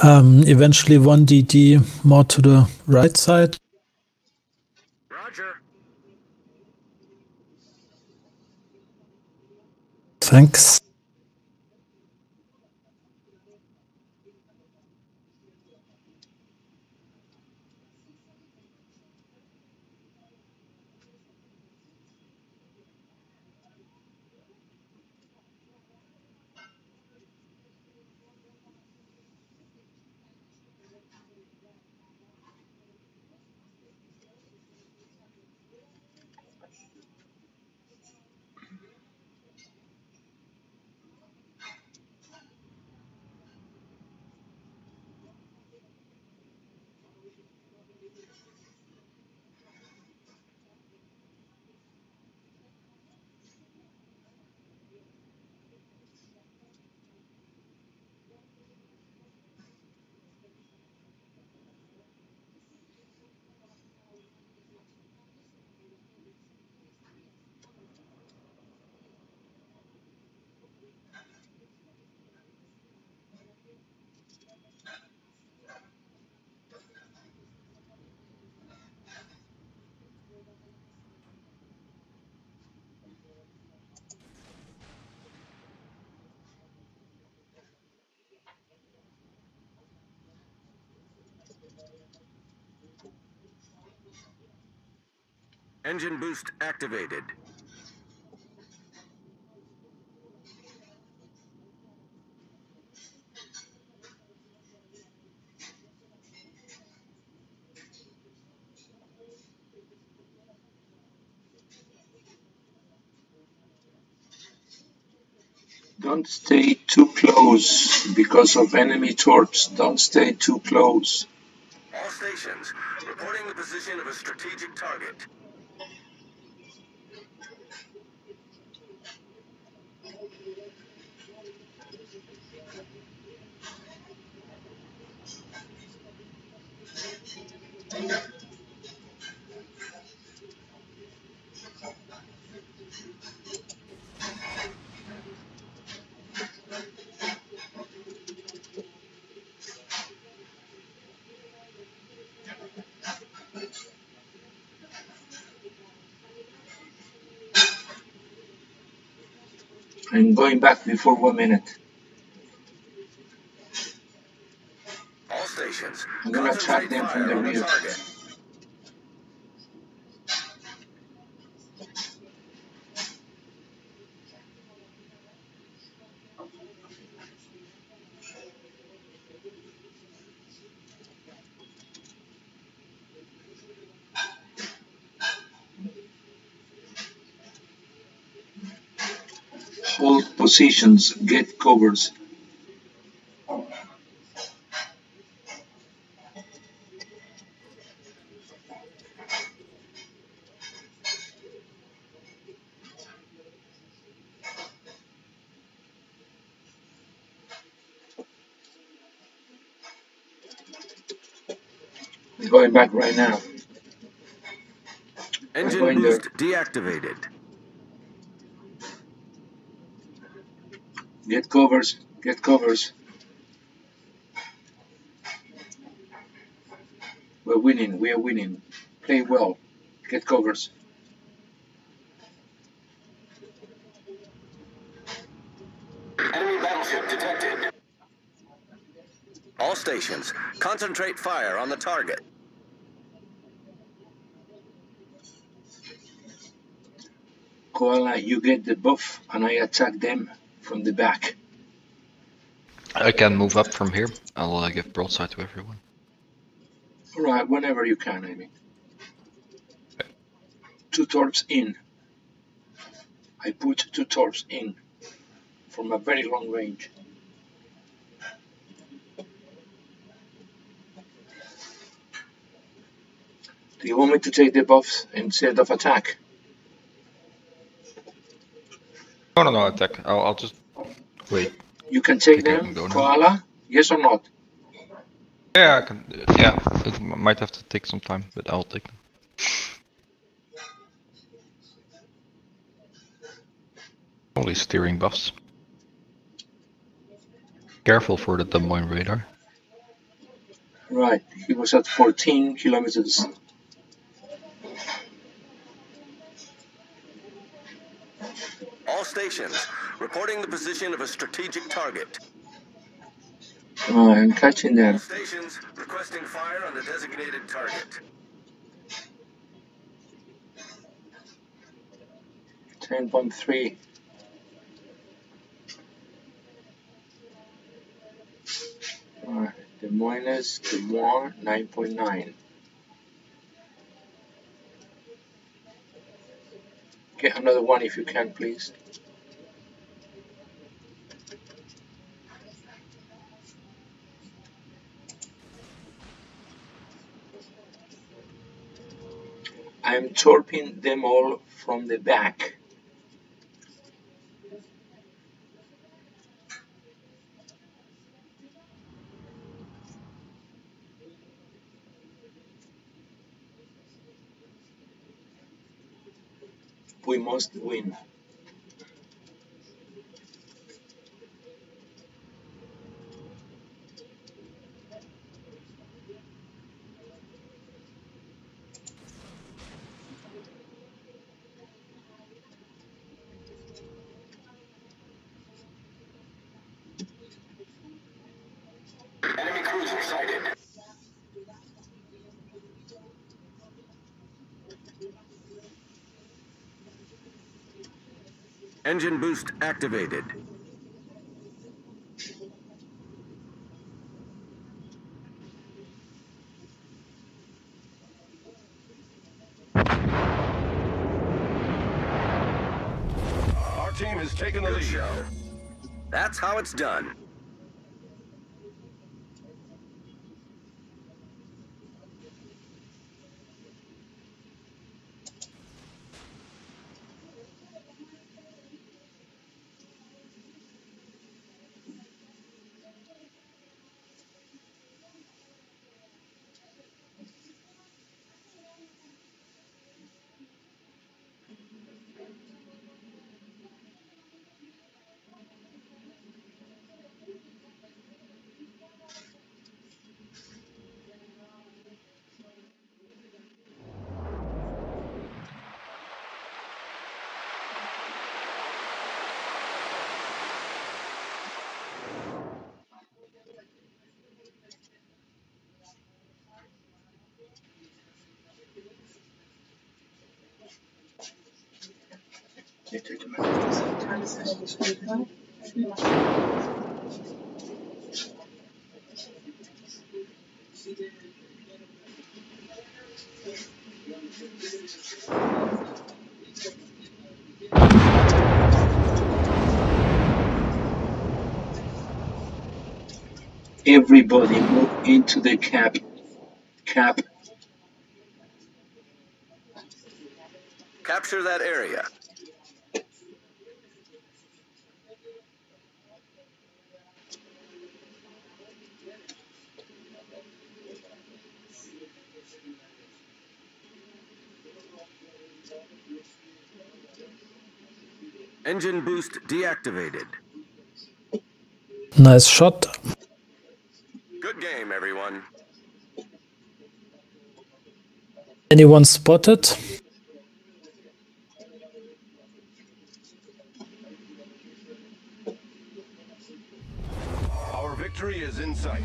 Um, eventually one DD more to the right side. Roger. Thanks. Engine boost activated. Don't stay too close because of enemy torps. Don't stay too close. All stations, reporting the position of a strategic target. I'm going back before one minute. All stations, I'm gonna track them from the rear. target. Hold positions, get covers. I'm going back right now. Engine boost deactivated. Get covers, get covers. We're winning, we are winning. Play well, get covers. Enemy battleship detected. All stations, concentrate fire on the target. Koala, you get the buff and I attack them from the back. I can move up from here. I'll uh, give broadside to everyone. Alright, whenever you can, I mean. Two torps in. I put two torps in from a very long range. Do you want me to take the buffs instead of attack? No, no, no, attack. I'll, I'll just wait. You can take them, I'm going now. Koala? Yes or not? Yeah, I can. Yeah, it might have to take some time, but I'll take them. Only steering buffs. Careful for the Des Moines radar. Right, he was at 14 kilometers. All reporting the position of a strategic target. Oh, I'm catching them. stations, requesting fire on the designated target. Ten point three. Alright, the minus the one nine point nine. Get another one if you can, please. I'm torping them all from the back. We must win. Engine boost activated. Our team has taken the lead. show. That's how it's done. Everybody move into the cap. Cap. Capture that area. Engine boost deactivated. Nice shot. Good game, everyone. Anyone spotted? Our victory is in sight.